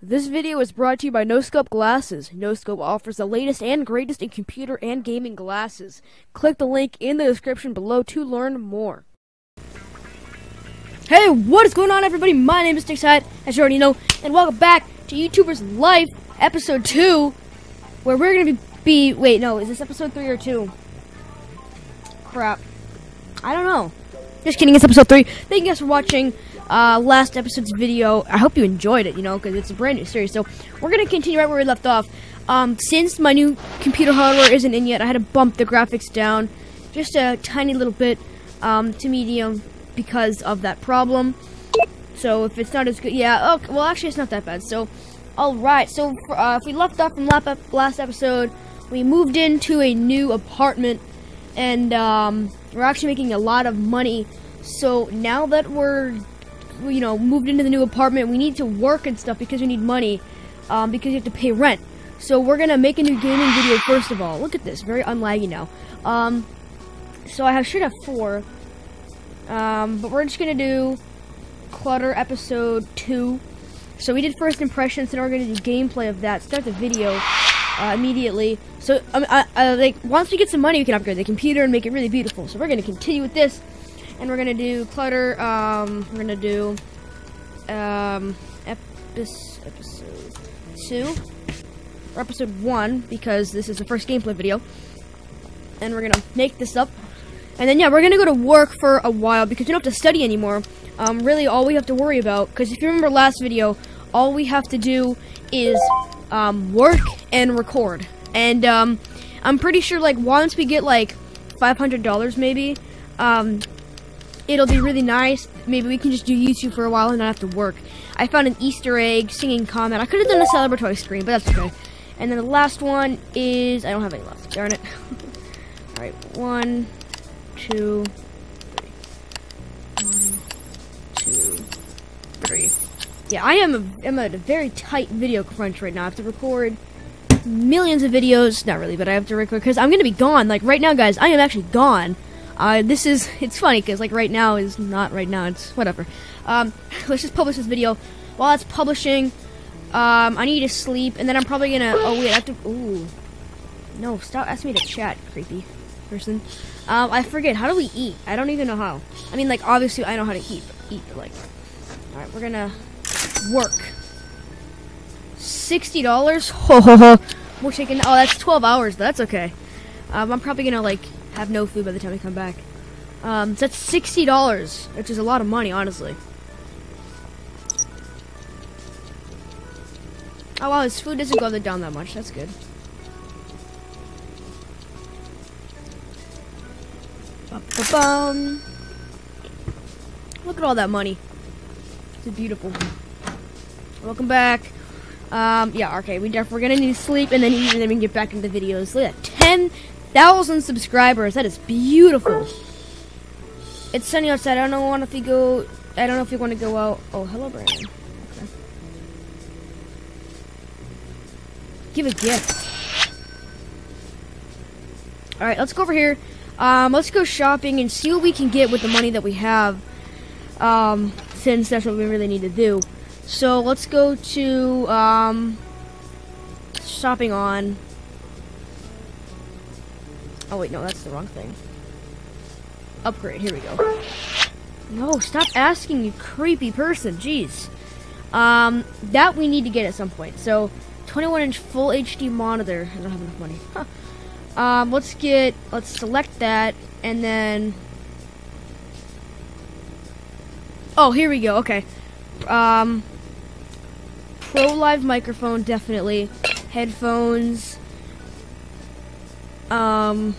This video is brought to you by NoScope Glasses. NoScope offers the latest and greatest in computer and gaming glasses. Click the link in the description below to learn more. Hey, what is going on, everybody? My name is Dixide, as you already know, and welcome back to YouTubers Life, Episode 2, where we're to be, be. Wait, no, is this Episode 3 or 2? Crap. I don't know. Just kidding, it's Episode 3. Thank you guys for watching uh, last episode's video. I hope you enjoyed it, you know, because it's a brand new series. So we're going to continue right where we left off. Um, since my new computer hardware isn't in yet, I had to bump the graphics down just a tiny little bit um, to medium because of that problem. So if it's not as good, yeah, okay, well actually it's not that bad. So, alright, so uh, if we left off from last episode, we moved into a new apartment and um, we're actually making a lot of money. So now that we're you know, moved into the new apartment, we need to work and stuff because we need money, um, because you have to pay rent. So we're gonna make a new gaming video first of all. Look at this, very unlaggy now. Um, so I have, should have four, um, but we're just gonna do Clutter episode two. So we did first impressions, and we're gonna do gameplay of that. Start the video uh, immediately. So um, I, I, like once we get some money, we can upgrade the computer and make it really beautiful. So we're gonna continue with this and we're gonna do clutter. Um, we're gonna do um, episode two or episode one because this is the first gameplay video, and we're gonna make this up. And then yeah, we're gonna go to work for a while because we don't have to study anymore. Um, really, all we have to worry about, because if you remember last video, all we have to do is um, work and record. And um, I'm pretty sure like once we get like $500 maybe, um, it'll be really nice. Maybe we can just do YouTube for a while and not have to work. I found an Easter egg singing comment. I could have done a celebratory screen, but that's okay. And then the last one is I don't have any left. Darn it. All right, one, two, Yeah, I am a, I'm at a very tight video crunch right now. I have to record millions of videos. Not really, but I have to record because I'm gonna be gone. Like right now, guys, I am actually gone. Uh, this is, it's funny, because, like, right now is not right now, it's whatever. Um, let's just publish this video. While it's publishing, um, I need to sleep, and then I'm probably gonna, oh, wait, I have to, ooh. No, stop asking me to chat, creepy person. Um, I forget, how do we eat? I don't even know how. I mean, like, obviously, I know how to eat, eat, but, like, alright, we're gonna work. $60? Ho ho ho. We're taking, oh, that's 12 hours, that's okay. Um, I'm probably gonna, like, have no food by the time I come back. Um, so that's sixty dollars, which is a lot of money, honestly. Oh wow, his food doesn't go down that much. That's good. Ba-ba-bum. Look at all that money. It's beautiful. Welcome back. Um, yeah, okay, we definitely we're gonna need sleep and then and then we can get back into the videos. Look at that, 10 thousand subscribers. That is beautiful. It's sunny outside. I don't know if you go. I don't know if you want to go out. Oh, hello, Brandon. Okay. Give a gift. All right, let's go over here. Um, let's go shopping and see what we can get with the money that we have. Um, since that's what we really need to do. So let's go to um, shopping on. Oh wait, no, that's the wrong thing. Upgrade, here we go. No, stop asking, you creepy person, jeez. Um, that we need to get at some point. So, 21 inch full HD monitor. I don't have enough money. Huh. Um, let's get, let's select that, and then... Oh, here we go, okay. Um, Pro Live microphone, definitely. Headphones, um,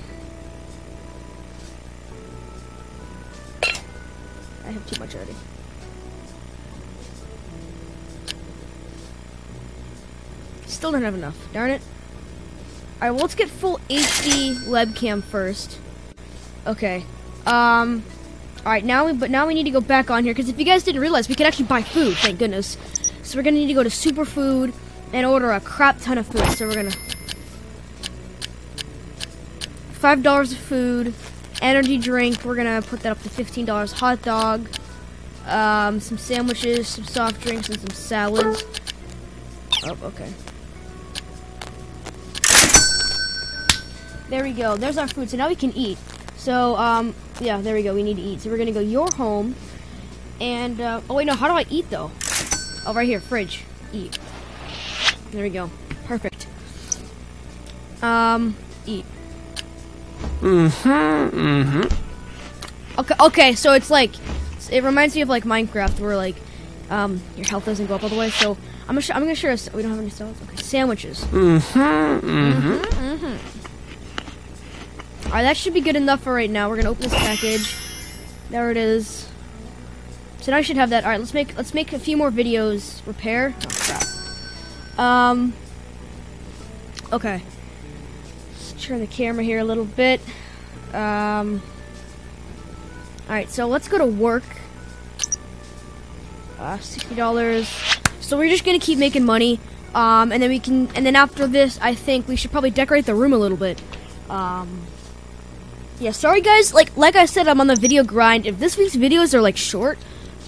I have too much already. Still don't have enough. Darn it. Alright, well, let's get full HD webcam first. Okay. Um, alright, now we, but now we need to go back on here, because if you guys didn't realize, we could actually buy food, thank goodness. So we're gonna need to go to Superfood and order a crap ton of food. So we're gonna five dollars of food, Energy drink, we're gonna put that up to $15. Hot dog, um, some sandwiches, some soft drinks, and some salads. Oh, okay. There we go. There's our food. So now we can eat. So, um, yeah, there we go. We need to eat. So we're gonna go your home. And, uh, oh wait, no, how do I eat though? Oh, right here, fridge. Eat. There we go. Perfect. Um, eat. Mm-hmm. Mm-hmm. Okay, okay, so it's like, it reminds me of like Minecraft where like, um, your health doesn't go up all the way. So I'm gonna, I'm gonna share. A, we don't have any salads. Okay, sandwiches. Mm-hmm. Mm-hmm. Mm-hmm. All right, that should be good enough for right now. We're gonna open this package. There it is. So now I should have that. All right, let's make let's make a few more videos. Repair. Oh. Um. Okay. Let's turn the camera here a little bit. Um. All right, so let's go to work. Uh, sixty dollars. So we're just gonna keep making money. Um, and then we can, and then after this, I think we should probably decorate the room a little bit. Um, yeah, sorry guys. Like, like I said, I'm on the video grind. If this week's videos are like short,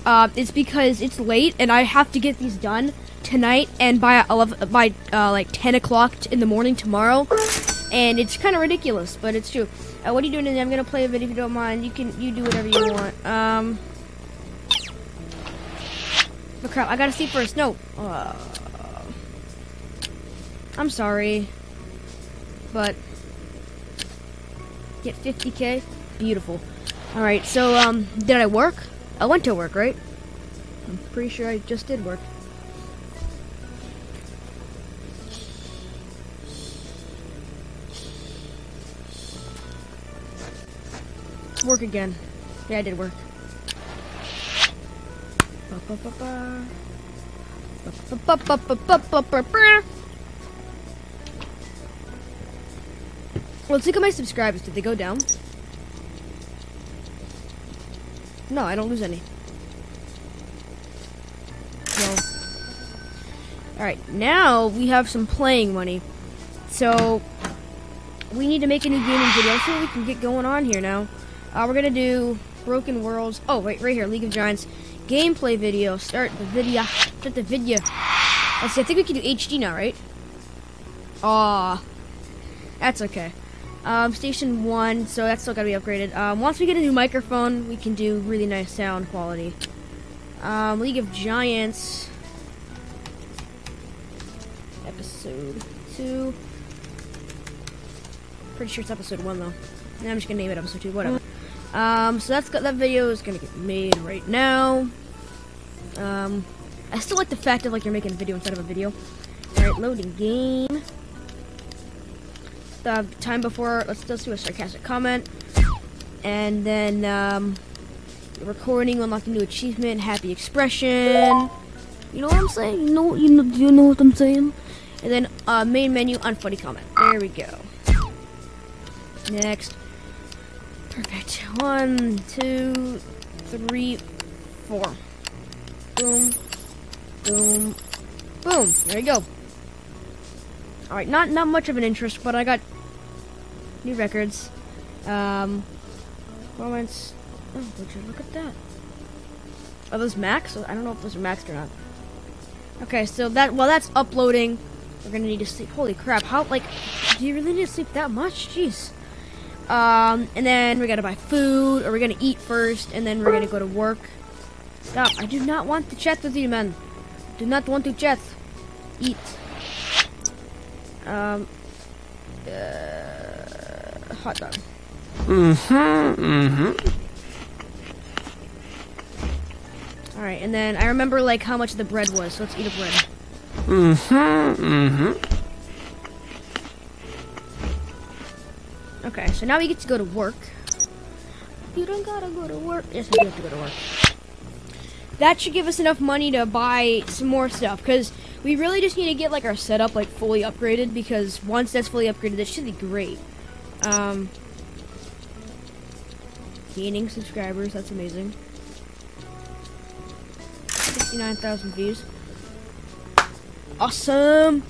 uh, it's because it's late and I have to get these done tonight and by 11, by uh, like 10 o'clock in the morning tomorrow. And it's kind of ridiculous, but it's true. Uh, what are you doing? I'm gonna play a video if you don't mind. You can, you do whatever you want. Um. Oh crap! I gotta see first. No. Uh, I'm sorry, but get 50k. Beautiful. All right. So um, did I work? I went to work, right? I'm pretty sure I just did work. Work again. Yeah, I did work. Let's look at my subscribers. Did they go down? No, I don't lose any. Well, alright, now we have some playing money. So, we need to make a new gaming video. What we can get going on here now. Uh, we're gonna do Broken Worlds. Oh, wait, right here, League of Giants gameplay video. Start the video. Start the video. Let's see. I think we can do HD now, right? Aw, that's okay. Um, station one, so that's still gotta be upgraded. Um, once we get a new microphone, we can do really nice sound quality. Um, League of Giants, episode two. Pretty sure it's episode one though. I'm just gonna name it episode two. Whatever. Um, so that's got that video is gonna get made right now. Um, I still like the fact of like you're making a video instead of a video. All right, loading game. The time before, let's let's do a sarcastic comment, and then um, recording, unlock a new achievement, happy expression. You know what I'm saying? You know, you know, do you know what I'm saying? And then uh, main menu, unfunny comment. There we go. Next. Perfect. One, two, three, four. Boom. Boom. Boom. There you go. Alright, not not much of an interest, but I got new records. Um performance. Oh, would you look at that? Are those max? I don't know if those are maxed or not. Okay, so that while that's uploading, we're gonna need to sleep. Holy crap! How like do you really need to sleep that much? Jeez. Um, and then we gotta buy food, or we're gonna eat first, and then we're gonna go to work. Stop! I do not want to chat with you, man. Do not want to chat. Eat. Um. Uh, hot dog. Mm-hmm. Mm-hmm. All right, and then I remember like how much the bread was, so let's eat a bread. Mm-hmm. Mm-hmm. Okay, so now we get to go to work. You don't gotta go to work. Yes, we do have to go to work. That should give us enough money to buy some more stuff, because we really just need to get like our setup like fully upgraded. Because once that's fully upgraded, that should be great. Um, gaining subscribers, that's amazing. Sixty-nine thousand views. Awesome.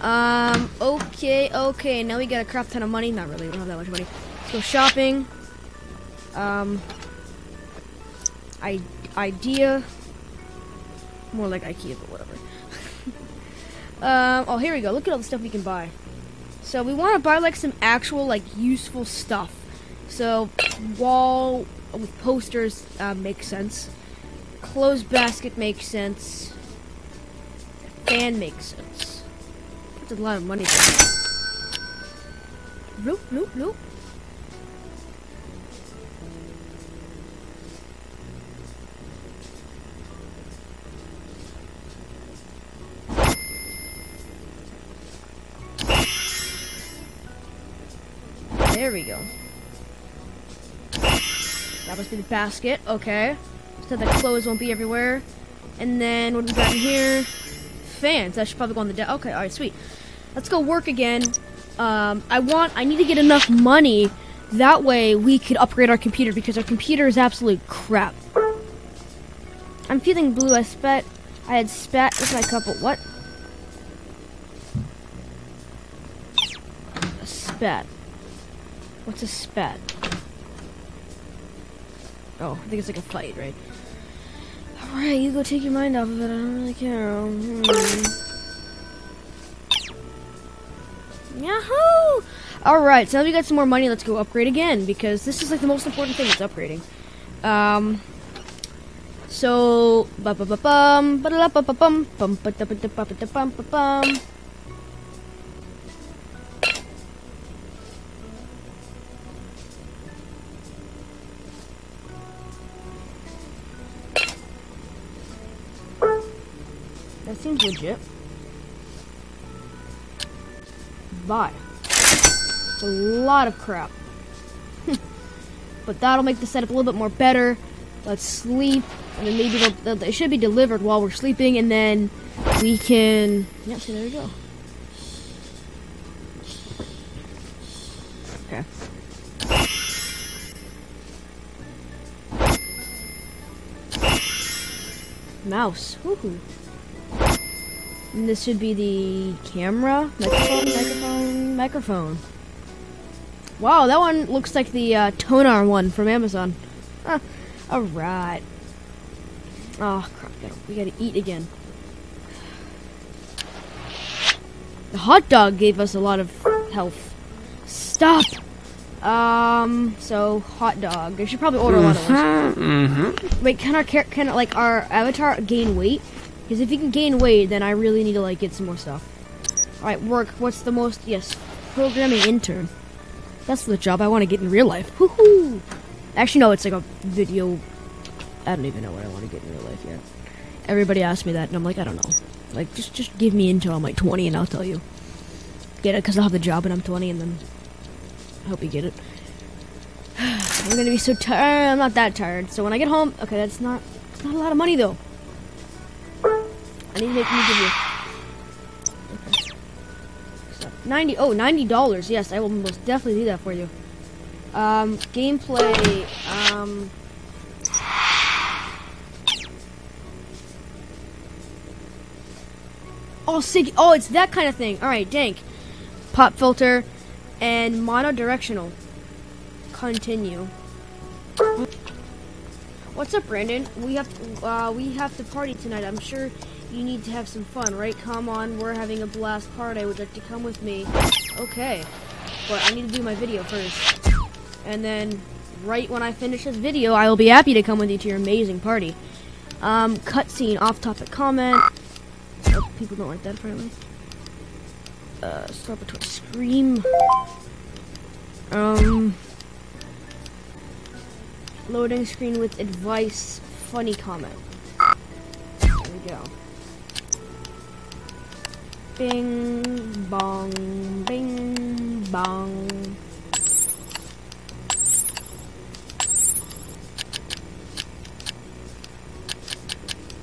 Um, okay, okay. Now we got a crap ton of money. Not really. We don't have that much money. Let's go shopping. Um, I idea. More like IKEA, but whatever. um, oh, here we go. Look at all the stuff we can buy. So we want to buy like some actual like useful stuff. So wall with posters uh, makes sense. Clothes basket makes sense. Fan makes sense. That's a lot of money. Nope, nope, nope. There we go. That must be the basket. Okay. So the clothes won't be everywhere. And then what do we got in here? Fans. That should probably go on the deck. Okay, alright, sweet. Let's go work again. Um, I want, I need to get enough money. That way we could upgrade our computer because our computer is absolute crap. I'm feeling blue. I spat. I had spat with my couple. What? Spat. What's a spat? Oh, I think it's like a fight, right? Alright, you go take your mind off of it. I don't really care. Hmm. Yahoo! Alright, so now we got some more money. Let's go upgrade again because this is like the most important thing is upgrading. Um. So, ba ba ba bum, ba da ba ba bum, bum ba da ba da ba da bum ba bum. Seems legit. It's a lot of crap. but that'll make the setup a little bit more better. Let's sleep, and then maybe they'll, it should be delivered while we're sleeping, and then we can. Yep, so there we go. Okay. Mouse. Woohoo. And this should be the camera, microphone, microphone, microphone. Wow, that one looks like the uh, TONOR one from Amazon. Huh. All right. Oh crap! We gotta, eat again. The hot dog gave us a lot of health. Stop. Um. So hot dog. I should probably order a lot of those. Mm-hmm. Wait, can our can like our avatar gain weight? Because if he can gain weight, then I really need to like get some more stuff. All right, work. What's the most? Yes, programming intern. That's the job I want to get in real life. Woohoo! Actually, no, it's like a video. I don't even know what I want to get in real life yet. Everybody asks me that, and I'm like, I don't know. Like, just just give me until I'm like 20, and I'll tell you. Get it? Because I'll have the job when I'm 20, and then I hope you get it. I'm gonna be so tired. I'm not that tired. So when I get home, okay, that's not. It's not a lot of money though. I need to make me give you. Okay. So, 90 oh 90 dollars yes I will most definitely do that for you um gameplay um oh oh it's that kind of thing all right dank pop filter and monodirectional continue What's up, Brandon? We have uh, we have to party tonight. I'm sure you need to have some fun, right? Come on, we're having a blast party. Would you like to come with me? Okay, but I need to do my video first, and then right when I finish this video, I will be happy to come with you to your amazing party. Um, cutscene, off-topic comment. Oh, people don't like that apparently. Uh, celebratory scream. Um. Loading screen with advice, funny comment. There we go. Bing, bong, bing, bong.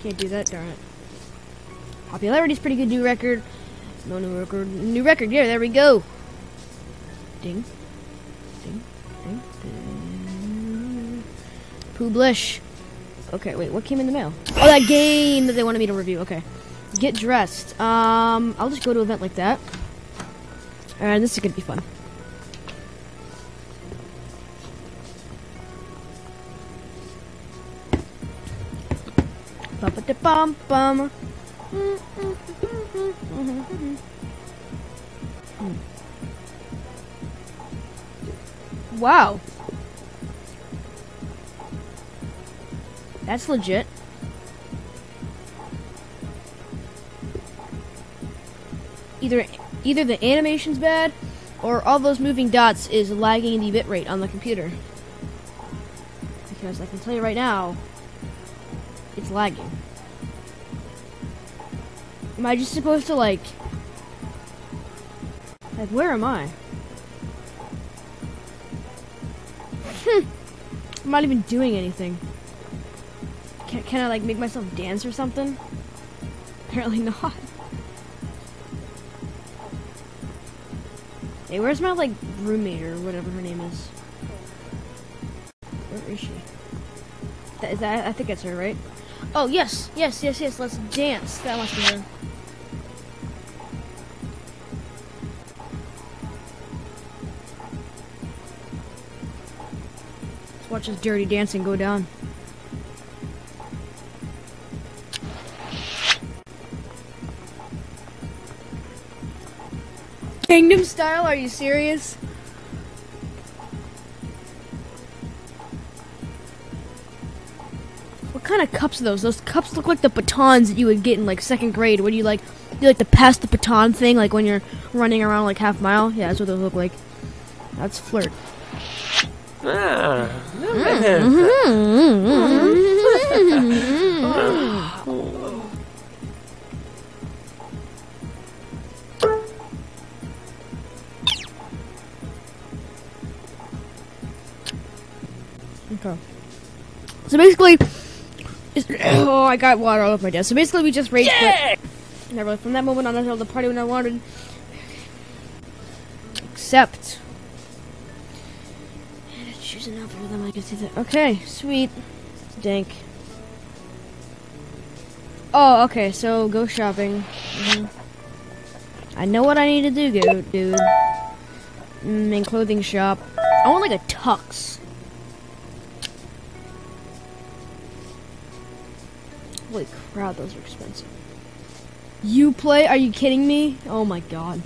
Can't do that, darn it. Popularity's pretty good, new record. No new record. New record, yeah, there we go. Ding. Ding, ding, ding. Publish. Okay, wait, what came in the mail? Oh, that game that they wanted me to review. Okay. Get dressed. Um, I'll just go to an event like that. Alright, this is gonna be fun. Bum bum bum. Wow. That's legit. Either either the animation's bad or all those moving dots is lagging the bitrate on the computer. Because I can tell you right now, it's lagging. Am I just supposed to like like where am I? Hmm. I'm not even doing anything. Can, can I like make myself dance or something? Apparently not. Hey, where's my like roommate or whatever her name is? Where is she? That, is that I think that's her, right? Oh yes, yes, yes, yes. Let's dance. That must be her. Let's watch this dirty dancing go down. Kingdom style? Are you serious? What kind of cups are those? Those cups look like the batons that you would get in like second grade when you like you like the pass the baton thing, like when you're running around like half mile. Yeah, that's what those look like. That's flirt. Ah. Okay. I got water all over my desk. So basically, we just raged. quit. Never from that moment on until the party when I wanted. Except. Choose an them. I can see that. Okay, sweet. Dank. Oh, okay. So go shopping. Mhm. I know what I need to do, dude. Mm, in clothing shop. I want like a tux. Those are expensive. You play? Are you kidding me? Oh my god.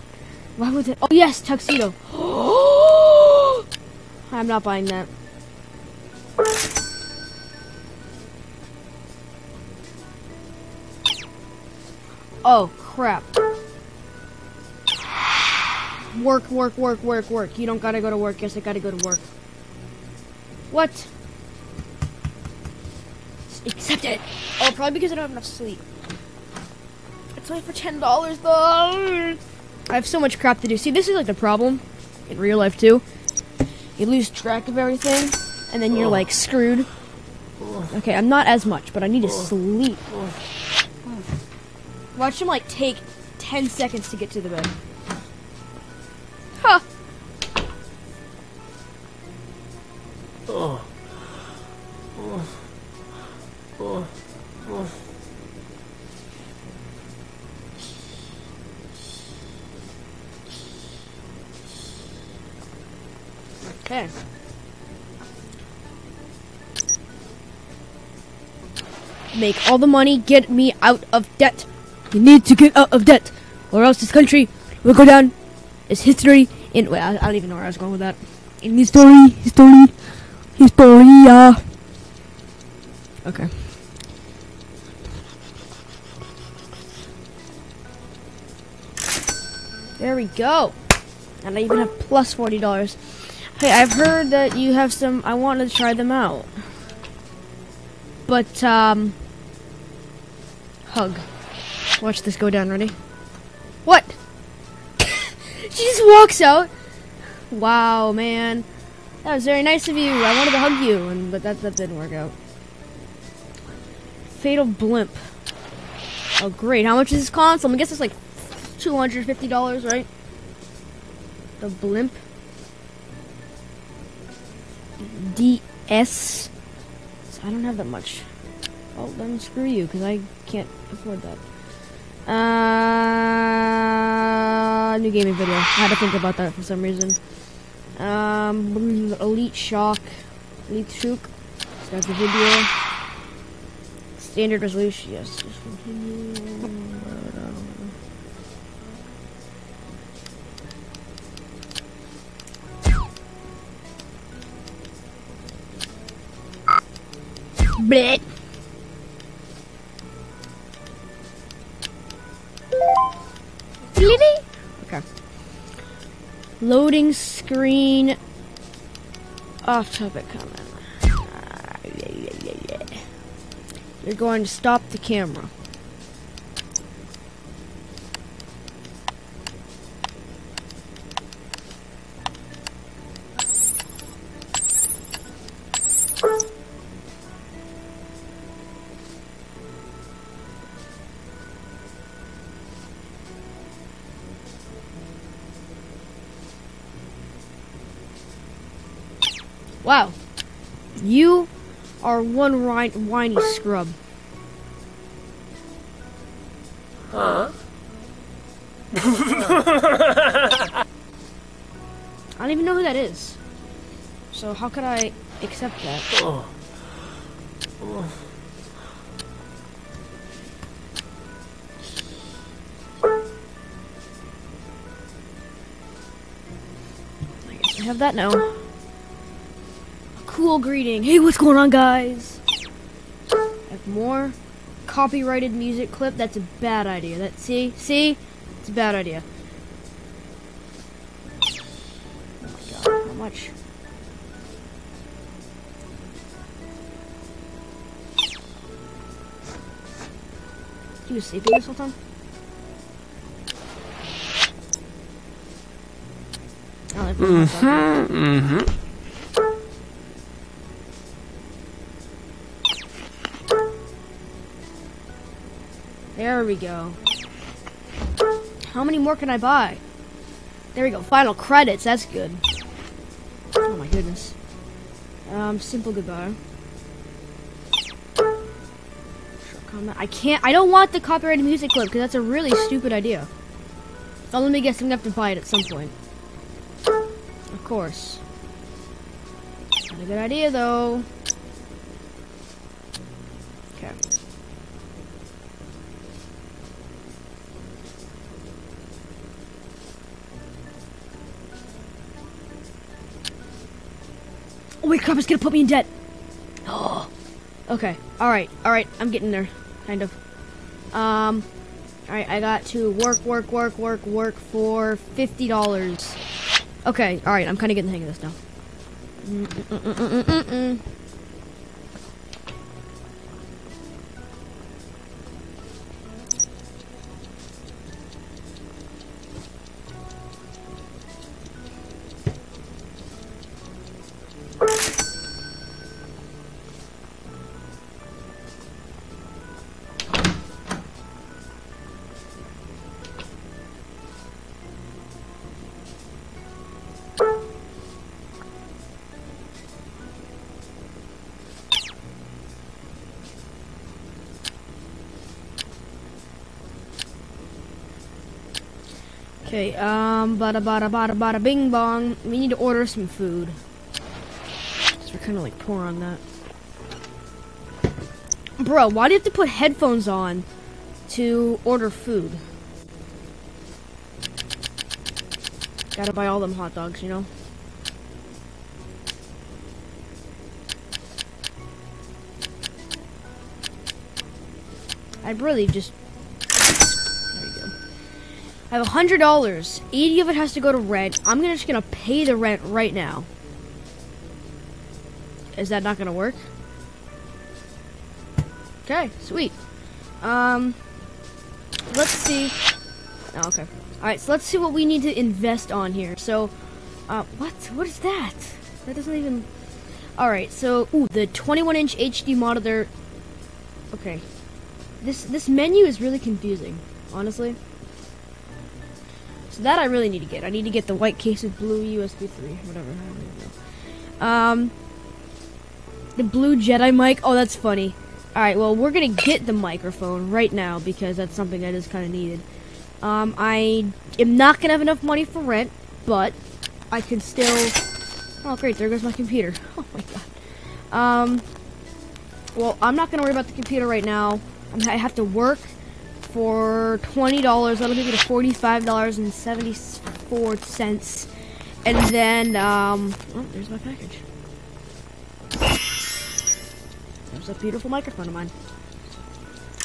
Why would it? Oh yes, tuxedo. I'm not buying that. Oh crap. Work, work, work, work, work. You don't gotta go to work. Yes, I gotta go to work. What? Accept it. Oh, probably because I don't have enough sleep. It's only for ten dollars though. I have so much crap to do. See, this is like the problem in real life too. You lose track of everything, and then you're like screwed. Okay, I'm not as much, but I need to sleep. Watch him like take ten seconds to get to the bed. Make all the money, get me out of debt. You need to get out of debt, or else this country will go down as history in. Wait, I, I don't even know where I was going with that. In history, history, historia. Okay. There we go. And I even have plus forty dollars. Hey, I've heard that you have some. I want to try them out. But um, hug. Watch this go down. Ready? What? she just walks out. Wow, man, that was very nice of you. I wanted to hug you, and but that that didn't work out. Fatal blimp. Oh, great. How much is this console? I guess it's like two hundred fifty dollars, right? The blimp. DS. I don't have that much. Well, then screw you, because I can't afford that. Uh, new gaming video. I had to think about that for some reason. Um, Elite Shock. Elite Shook. Start the video. Standard resolution, yes. Just continue. Okay. Loading screen. Off topic comment. Ah, yeah, yeah, yeah, yeah. You're going to stop the camera. Wow. You are one whiny scrub. Huh? I don't even know who that is. So how could I accept that? Oh. Oh. I guess I have that now. Cool greeting. Hey, what's going on, guys? I have more copyrighted music clip. That's a bad idea. That see, see, it's a bad idea. Oh my god, how much? He was sleeping this whole time. Oh, I put my phone. Mm-hmm. There we go. How many more can I buy? There we go. Final credits. That's good. Oh my goodness. Um, simple goodbye. I can't. I don't want the copyrighted music clip because that's a really stupid idea. Oh, let me guess. I'm gonna have to buy it at some point. Of course. Not a good idea though. Okay. Wait, crap! It's gonna put me in debt. Oh. Okay. All right. All right. I'm getting there, kind of. Um. All right. I got to work, work, work, work, work for fifty dollars. Okay. All right. I'm kind of getting the hang of this now. Mm, mm, mm, Okay, um, bada bada bada bada bing bong. We need to order some food. We're kind of like poor on that. Bro, why do you have to put headphones on to order food? Gotta buy all them hot dogs, you know? I'd really just. I have a hundred dollars. Eighty of it has to go to rent. I'm just gonna pay the rent right now. Is that not gonna work? Okay, sweet. Um, let's see. Oh, okay. All right, so let's see what we need to invest on here. So, uh, what? What is that? That doesn't even. All right, so ooh, the 21-inch HD monitor. Okay, this this menu is really confusing, honestly. So that I really need to get. I need to get the white case with blue USB 3, whatever. Um, the blue Jedi mic. Oh, that's funny. All right, well, we're gonna get the microphone right now because that's something I just kind of needed. Um, I am not gonna have enough money for rent, but I can still. Oh, great! There goes my computer. Oh my god. Um, Well, I'm not gonna worry about the computer right now. I have to work for twenty dollars. That'll give me to forty-five dollars and seventy-four cents. And then, um, oh, there's my package. There's a beautiful microphone of mine.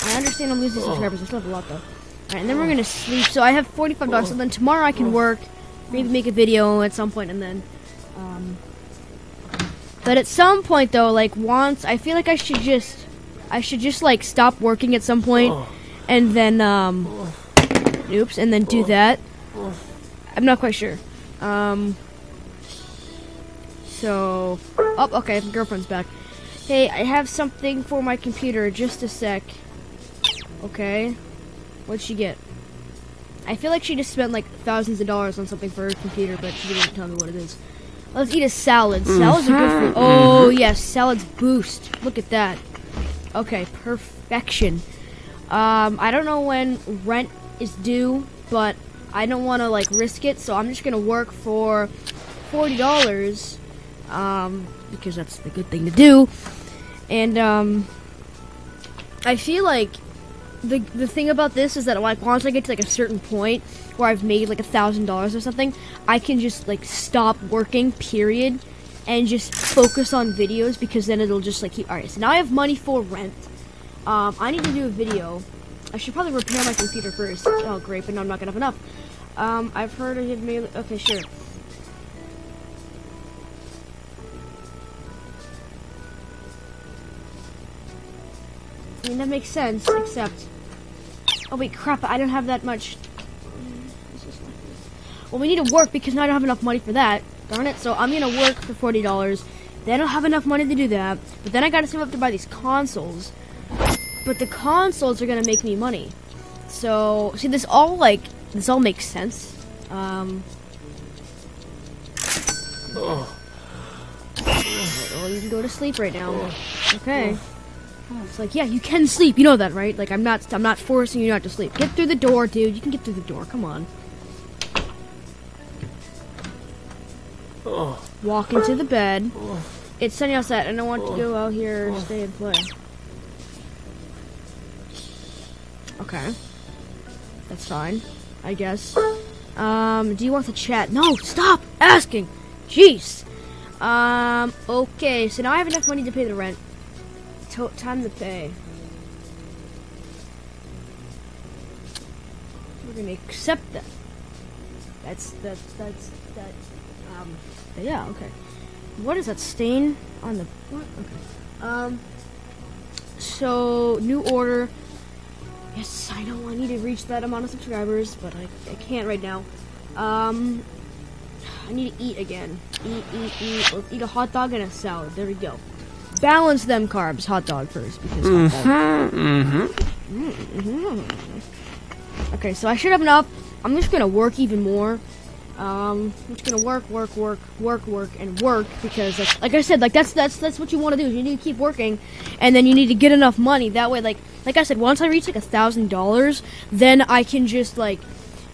I understand I'm losing subscribers. I still have a lot though. Alright, and then we're gonna sleep. So I have forty-five dollars. So then tomorrow I can work, maybe make a video at some point, and then, um. But at some point though, like once I feel like I should just, I should just like stop working at some point, and then um, oops, and then do that. I'm not quite sure. Um. So, oh, okay, girlfriend's back. Hey, I have something for my computer. Just a sec. Okay. What'd she get? I feel like she just spent like thousands of dollars on something for her computer, but she didn't tell me what it is. Let's eat a salad. Salads are good for. Oh yes, salads boost. Look at that. Okay, perfection. Um, I don't know when rent is due, but I don't want to like risk it, so I'm just gonna work for forty dollars, um, because that's the good thing to do. And um, I feel like the the thing about this is that like once I get to like a certain point where I've made like a thousand dollars or something, I can just like stop working, period, and just focus on videos because then it'll just like keep. All right, so now I have money for rent. Um, I need to do a video. I should probably repair my computer first. Oh, great, but no, I'm not gonna have enough. Um, I've heard of me. Okay, sure. I mean, that makes sense, except. Oh, wait, crap, I don't have that much. Well, we need to work because now I don't have enough money for that. Darn it. So I'm to work for $40. Then I don't have enough money to do that. But then I got to save up to buy these consoles. But the consoles are going to make me money. So, see, this all, like, this all makes sense. Um. Oh, Well, you can go to sleep right now. Okay. It's like, yeah, you can sleep. You know that, right? Like, I'm not, I'm not forcing you not to sleep. Get through the door, dude. You can get through the door. Come on. oh, Walk into the bed. It's sunny outside, and I want to go out here, stay and play. Okay. That's fine, I guess. Um, do you want to chat? No, stop asking. Jeez. Um, okay, so now I have enough money to pay the rent. Time to pay. We're gonna accept that. That's that's that's that. Um, yeah, okay. What is that stain on the? What? Okay. Um. So new order. Yes, I know I need to reach that amount of subscribers, but I, I can't right now. Um, I need to eat again. Eat, eat, eat. Let's eat a hot dog and a salad. There we go. Balance them carbs. Hot dog first because hot dog. mm-hmm. Okay, so I should have enough. I'm just gonna work even more. Um, I'm just gonna work, work, work, work, work, and work because, that's, like I said, like that's that's that's what you want to do. You need to keep working, and then you need to get enough money. That way, like like I said, once I reach like a thousand dollars, then I can just like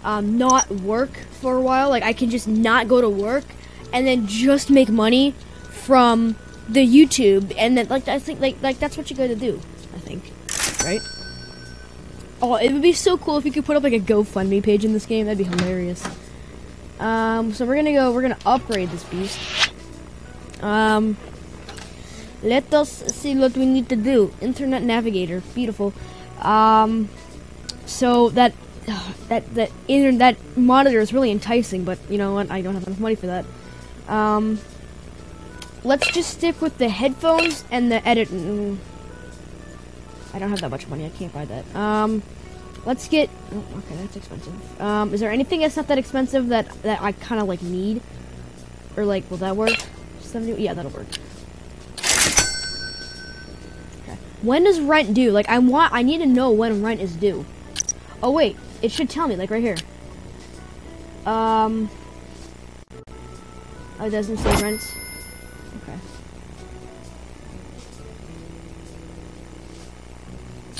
um, not work for a while. Like I can just not go to work, and then just make money from the YouTube, and then like I think like like that's what you got to do. I think, right? Oh, it would be so cool if you could put up like a GoFundMe page in this game. That'd be hilarious. Um, so we're gonna go. We're gonna upgrade this beast. Um, let us see what we need to do. Internet navigator, beautiful. Um, so that that that inter- that monitor is really enticing, but you know what? I don't have enough money for that. Um, let's just stick with the headphones and the edit. mm, I don't have that much money. I can't buy that. Um, let's get. Oh, okay, that's expensive. Um, is there anything that's not that expensive that that I kind of like need, or like will that work? Seventy. Yeah, that'll work. Okay. When does rent due? Like I want. I need to know when rent is due. Oh wait, it should tell me like right here. Um. Oh, it doesn't say rent.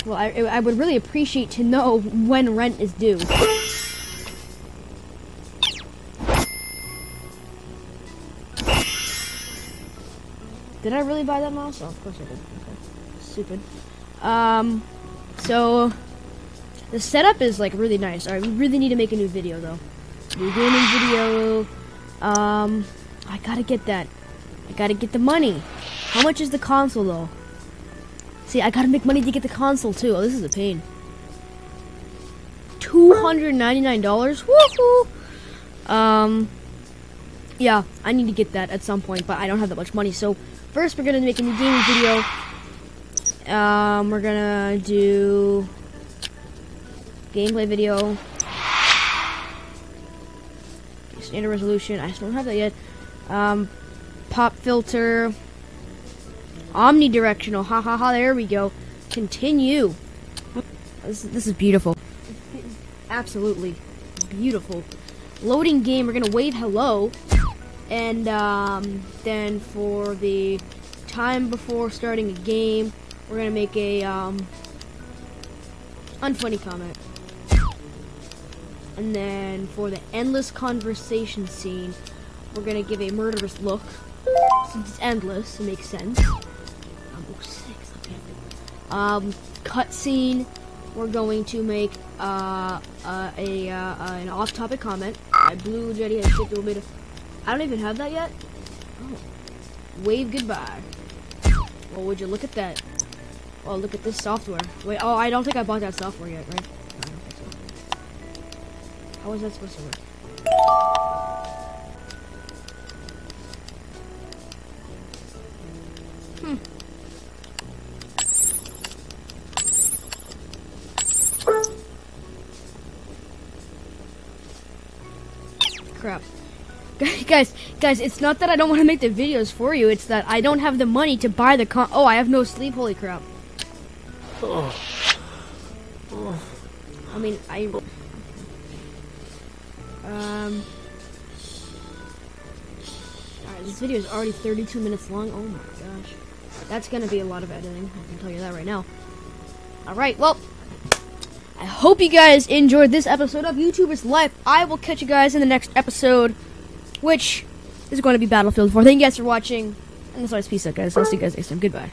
Well, I, I would really appreciate to know when rent is due. Did I really buy that mouse? Oh, of course I did. Okay. stupid. Um, so the setup is like really nice. All right, we really need to make a new video though. We doing a new gaming video. Um, I gotta get that. I gotta get the money. How much is the console though? See, I gotta make money to get the console too. Oh, this is a pain. Two hundred ninety-nine dollars. Woohoo! Um, yeah, I need to get that at some point, but I don't have that much money. So first, we're gonna make a new gaming video. Um, we're gonna do gameplay video. Standard resolution. I still don't have that yet. Um, pop filter. Omnidirectional. Ha ha ha. There we go. Continue. This, this is beautiful. Absolutely beautiful. Loading game. We're gonna wave hello, and um, then for the time before starting a game, we're gonna make a um, unfunny comment. And then for the endless conversation scene, we're gonna give a murderous look. Since it's endless, it makes sense. Um, cutscene, we're going to make uh, uh, a uh, uh, an off-topic comment. I blew Jetty has shipped a little bit of. I don't even have that yet. Oh. Wave goodbye. Well, would you look at that? Oh, look at this software. Wait, oh, I don't think I bought that software yet, right? No, so. How is that supposed to work? Crap. Guys, guys, it's not that I don't want to make the videos for you. It's that I don't have the money to buy the con- Oh, I have no sleep. Holy crap. Oh. I mean, I. Um. Alright, this video is already 32 minutes long. Oh my gosh. That's gonna be a lot of editing. I can tell you that right now. Alright, well. Hope you guys enjoyed this episode of YouTubers Life. I will catch you guys in the next episode, which is going to be Battlefield 4. Thank you guys for watching. And as always, peace out, guys. I'll see you guys next time. Goodbye.